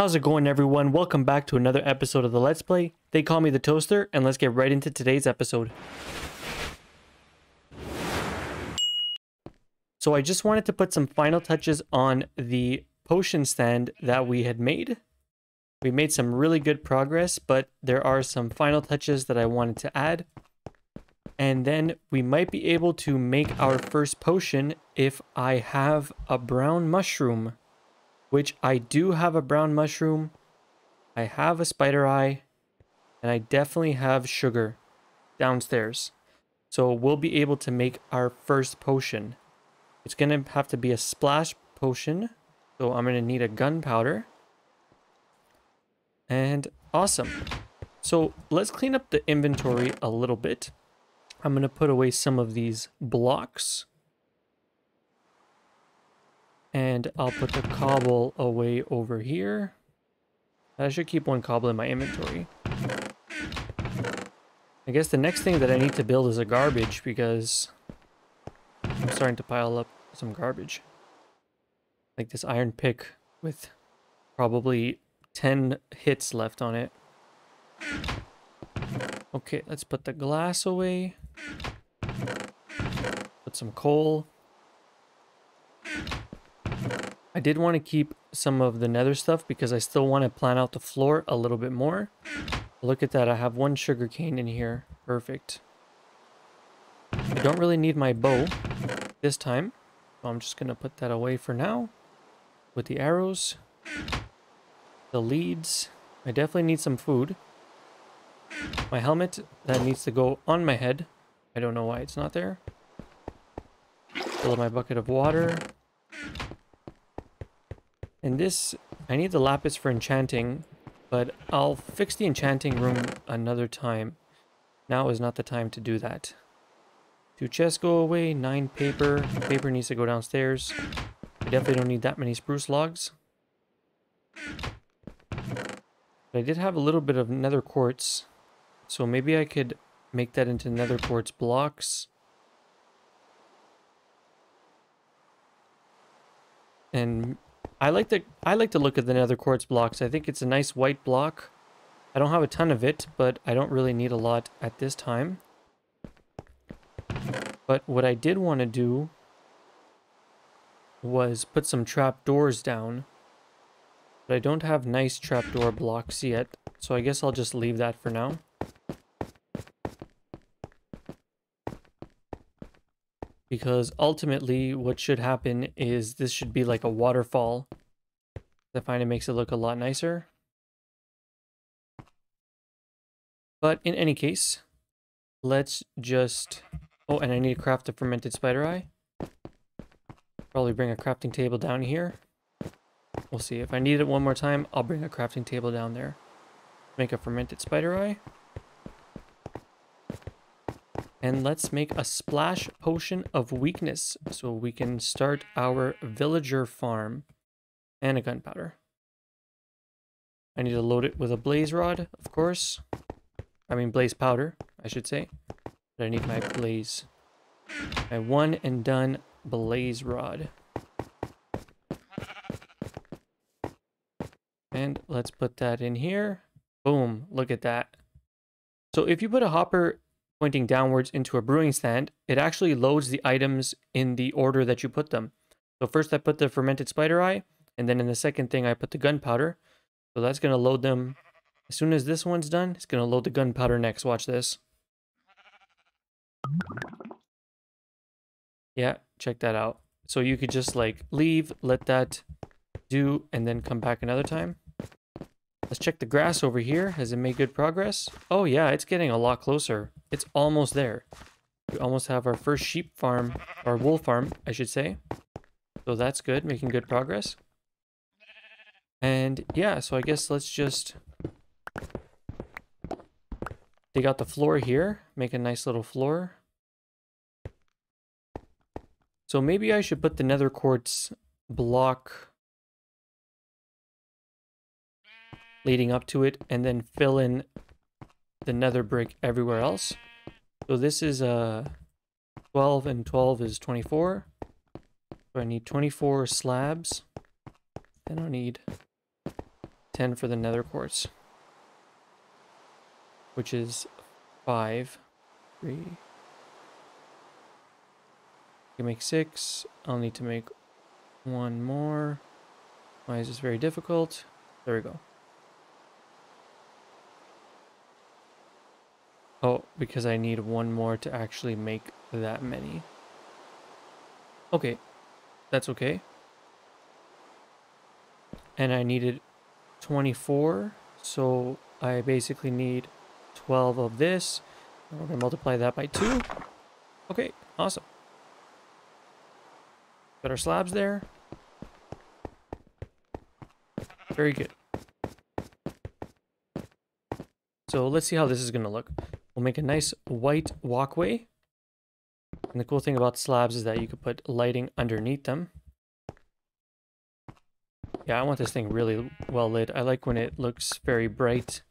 How's it going everyone? Welcome back to another episode of the Let's Play. They call me the Toaster and let's get right into today's episode. So I just wanted to put some final touches on the potion stand that we had made. We made some really good progress, but there are some final touches that I wanted to add. And then we might be able to make our first potion if I have a brown mushroom which I do have a brown mushroom. I have a spider eye. And I definitely have sugar downstairs. So we'll be able to make our first potion. It's going to have to be a splash potion. So I'm going to need a gunpowder. And awesome. So let's clean up the inventory a little bit. I'm going to put away some of these blocks. And I'll put the cobble away over here. I should keep one cobble in my inventory. I guess the next thing that I need to build is a garbage because I'm starting to pile up some garbage. Like this iron pick with probably 10 hits left on it. Okay, let's put the glass away. Put some coal. I did want to keep some of the nether stuff because I still want to plan out the floor a little bit more. Look at that, I have one sugar cane in here. Perfect. I don't really need my bow this time. So I'm just going to put that away for now. With the arrows. The leads. I definitely need some food. My helmet, that needs to go on my head. I don't know why it's not there. Fill my bucket of water. And this, I need the lapis for enchanting, but I'll fix the enchanting room another time. Now is not the time to do that. Two chests go away, nine paper. Paper needs to go downstairs. I definitely don't need that many spruce logs. But I did have a little bit of nether quartz, so maybe I could make that into nether quartz blocks. And I like the I like to look at the nether quartz blocks. I think it's a nice white block. I don't have a ton of it, but I don't really need a lot at this time. But what I did want to do was put some trap doors down. But I don't have nice trapdoor blocks yet, so I guess I'll just leave that for now. Because ultimately what should happen is this should be like a waterfall. I find it makes it look a lot nicer. But in any case, let's just... Oh, and I need to craft a fermented spider eye. Probably bring a crafting table down here. We'll see. If I need it one more time, I'll bring a crafting table down there. Make a fermented spider eye. And let's make a splash potion of weakness so we can start our villager farm and a gunpowder. I need to load it with a blaze rod, of course. I mean blaze powder, I should say. But I need my blaze. My one and done blaze rod. And let's put that in here. Boom, look at that. So if you put a hopper pointing downwards into a brewing stand, it actually loads the items in the order that you put them. So first I put the fermented spider eye, and then in the second thing I put the gunpowder. So that's going to load them. As soon as this one's done, it's going to load the gunpowder next. Watch this. Yeah, check that out. So you could just like leave, let that do, and then come back another time. Let's check the grass over here. Has it made good progress? Oh yeah, it's getting a lot closer. It's almost there. We almost have our first sheep farm, or wool farm, I should say. So that's good, making good progress. And yeah, so I guess let's just dig out the floor here, make a nice little floor. So maybe I should put the nether quartz block leading up to it and then fill in the nether brick everywhere else. So this is uh, 12 and 12 is 24. So I need 24 slabs. And I need 10 for the nether quartz. Which is 5. 3. I can make 6. I'll need to make one more. Why is this very difficult? There we go. Oh, because I need one more to actually make that many. Okay, that's okay. And I needed 24, so I basically need 12 of this. we're going to multiply that by 2. Okay, awesome. Got our slabs there. Very good. So let's see how this is going to look. We'll make a nice white walkway. And the cool thing about slabs is that you could put lighting underneath them. Yeah, I want this thing really well lit. I like when it looks very bright.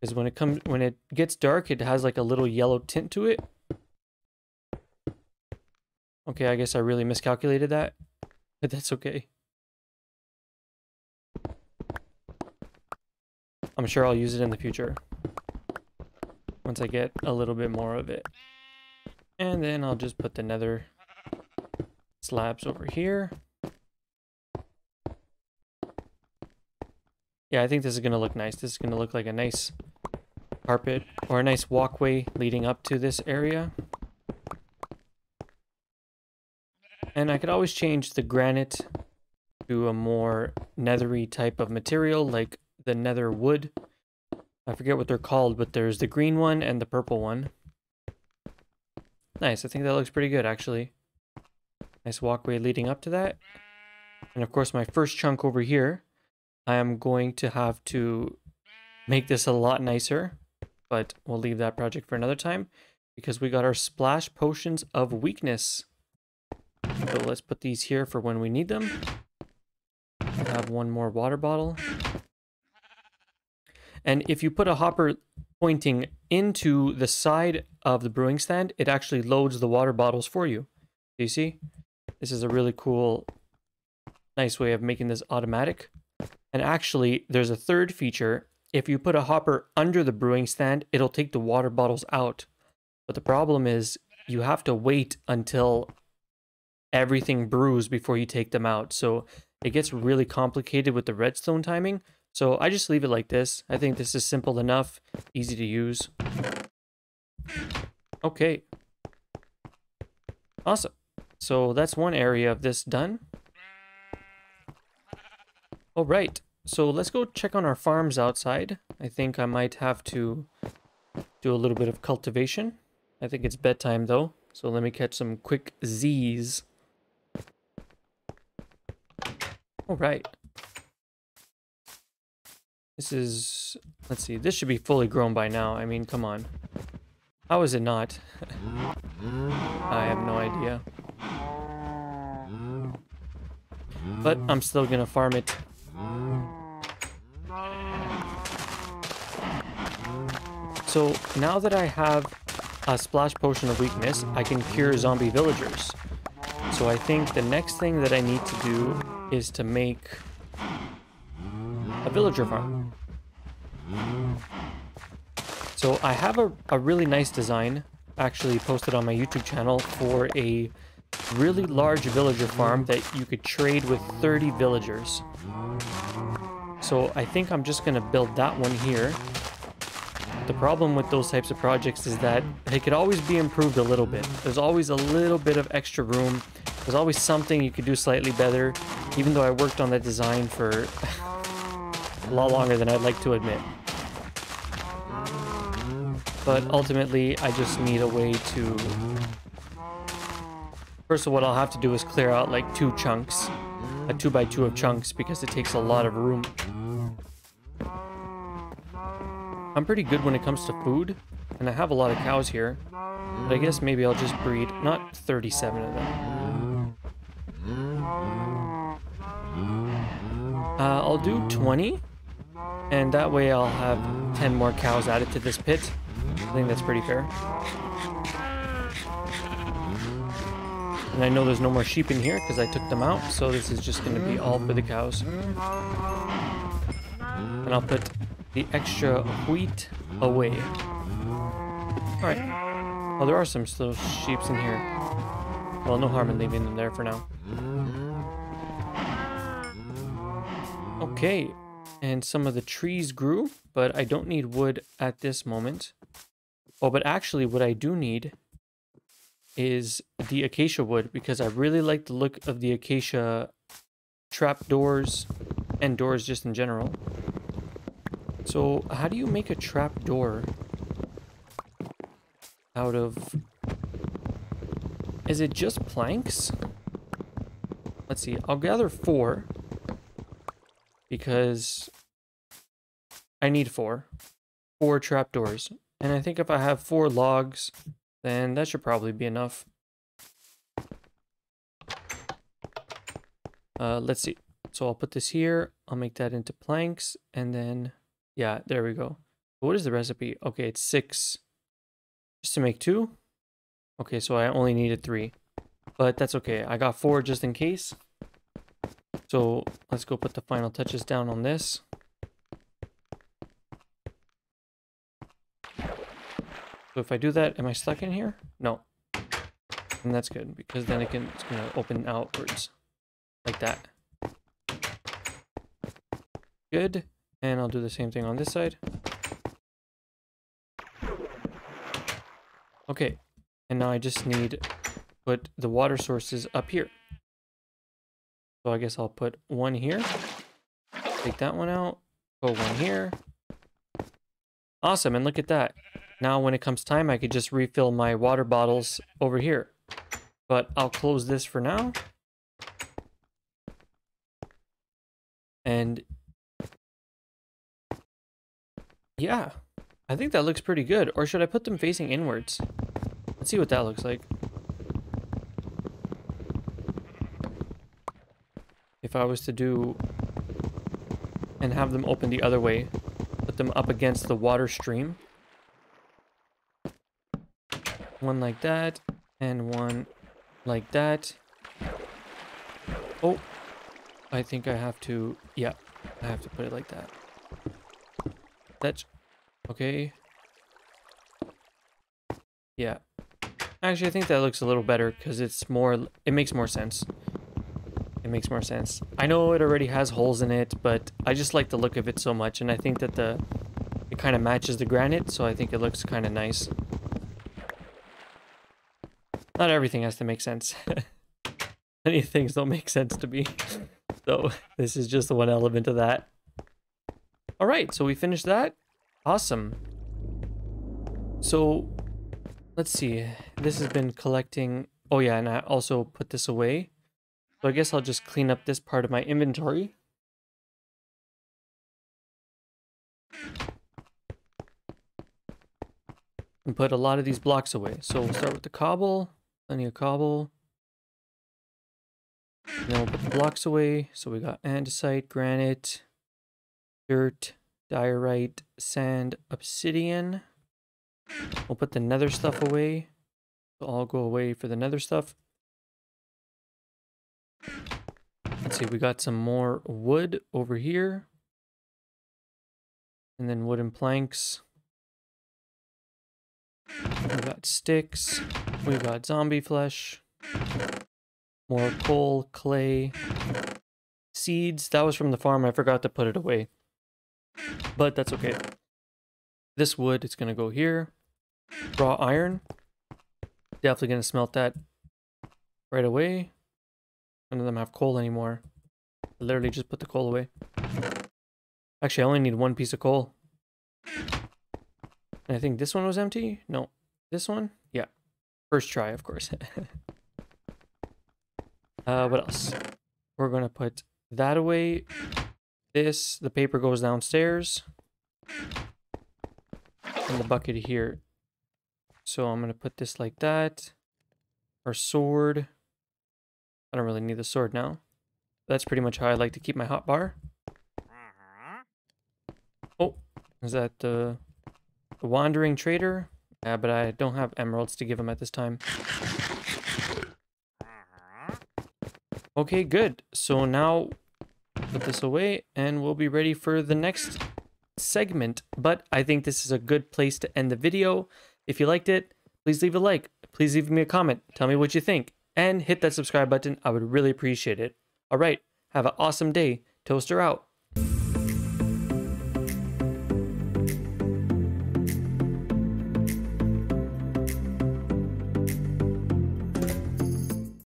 Because when it comes when it gets dark, it has like a little yellow tint to it. Okay, I guess I really miscalculated that. But that's okay. I'm sure I'll use it in the future once I get a little bit more of it. And then I'll just put the nether slabs over here. Yeah, I think this is going to look nice. This is going to look like a nice carpet or a nice walkway leading up to this area. And I could always change the granite to a more nethery type of material like the nether wood I forget what they're called, but there's the green one and the purple one. Nice, I think that looks pretty good actually. Nice walkway leading up to that. And of course my first chunk over here, I am going to have to make this a lot nicer, but we'll leave that project for another time because we got our splash potions of weakness. So let's put these here for when we need them. I have one more water bottle. And if you put a hopper pointing into the side of the brewing stand, it actually loads the water bottles for you. Do you see? This is a really cool, nice way of making this automatic. And actually, there's a third feature. If you put a hopper under the brewing stand, it'll take the water bottles out. But the problem is you have to wait until everything brews before you take them out. So it gets really complicated with the redstone timing. So I just leave it like this. I think this is simple enough, easy to use. Okay. Awesome. So that's one area of this done. All right. So let's go check on our farms outside. I think I might have to do a little bit of cultivation. I think it's bedtime though. So let me catch some quick Z's. All right. Is, let's see, this should be fully grown by now. I mean, come on. How is it not? I have no idea. But I'm still gonna farm it. So now that I have a splash potion of weakness, I can cure zombie villagers. So I think the next thing that I need to do is to make a villager farm. So I have a, a really nice design actually posted on my YouTube channel for a really large villager farm that you could trade with 30 villagers. So I think I'm just going to build that one here. The problem with those types of projects is that they could always be improved a little bit. There's always a little bit of extra room. There's always something you could do slightly better, even though I worked on that design for a lot longer than I'd like to admit. But mm-hmm. ultimately, I just need a way to... Mm-hmm. First of all, what I'll have to do is clear out like two chunks. A two by two of chunks because it takes a lot of room. I'm pretty good when it comes to food. And I have a lot of cows here. But I guess mm-hmm. maybe I'll just breed, not 37 of them. Uh, I'll do 20 and that way I'll have 10 more cows added to this pit. I think that's pretty fair. And I know there's no more sheep in here because I took them out, so this is just going to be all for the cows. And I'll put the extra wheat away. Alright. Oh, there are some still sheeps in here. Well, no harm in leaving them there for now. Okay. And some of the trees grew, but I don't need wood at this moment. Oh, but actually what I do need is the acacia wood because I really like the look of the acacia trap doors and doors just in general. So how do you make a trap door out of... Is it just planks? Let's see. I'll gather four because I need four. Four trapdoors. And I think if I have four logs, then that should probably be enough. Uh, let's see. So I'll put this here. I'll make that into planks. And then, yeah, there we go. What is the recipe? Okay, it's six. Just to make two? Okay, so I only needed three. But that's okay. I got four just in case. So let's go put the final touches down on this. So if I do that, am I stuck in here? No. And that's good because then it can it's gonna open outwards like that. Good. And I'll do the same thing on this side. Okay. And now I just need put the water sources up here. So I guess I'll put one here. Take that one out. Put one here. Awesome, and look at that. Now when it comes time, I could just refill my water bottles over here. But I'll close this for now. And yeah, I think that looks pretty good. Or should I put them facing inwards? Let's see what that looks like. If I was to do and have them open the other way, put them up against the water stream. One like that, and one like that. Oh, I think I have to, yeah, I have to put it like that. That's, okay. Yeah. Actually, I think that looks a little better because it's more, it makes more sense. It makes more sense. I know it already has holes in it, but I just like the look of it so much, and I think that the, it kind of matches the granite, so I think it looks kind of nice. Not everything has to make sense. Many things don't make sense to me. so this is just the one element of that. All right, so we finished that. Awesome. So let's see. This has been collecting. Oh yeah, and I also put this away. So I guess I'll just clean up this part of my inventory. And put a lot of these blocks away. So we'll start with the cobble. Plenty of cobble. Then we'll put the blocks away. So we got andesite, granite, dirt, diorite, sand, obsidian. We'll put the nether stuff away. So I'll go away for the nether stuff. Let's see, we got some more wood over here. And then wooden planks. We got sticks. We got zombie flesh. More coal, clay, seeds. That was from the farm. I forgot to put it away. But that's okay. This wood it's going to go here. Raw iron. Definitely going to smelt that right away. None of them have coal anymore. I literally just put the coal away. Actually, I only need one piece of coal. And I think this one was empty. No, this one? First try, of course. uh, what else? We're going to put that away. This, the paper goes downstairs. And the bucket here. So I'm going to put this like that. Our sword. I don't really need the sword now. That's pretty much how I like to keep my hot bar. Oh, is that the, the wandering trader? Yeah, but I don't have emeralds to give him at this time. Okay, good. So now put this away and we'll be ready for the next segment, but I think this is a good place to end the video. If you liked it, please leave a like, please leave me a comment, tell me what you think, and hit that subscribe button. I would really appreciate it. All right, have an awesome day. Toaster out.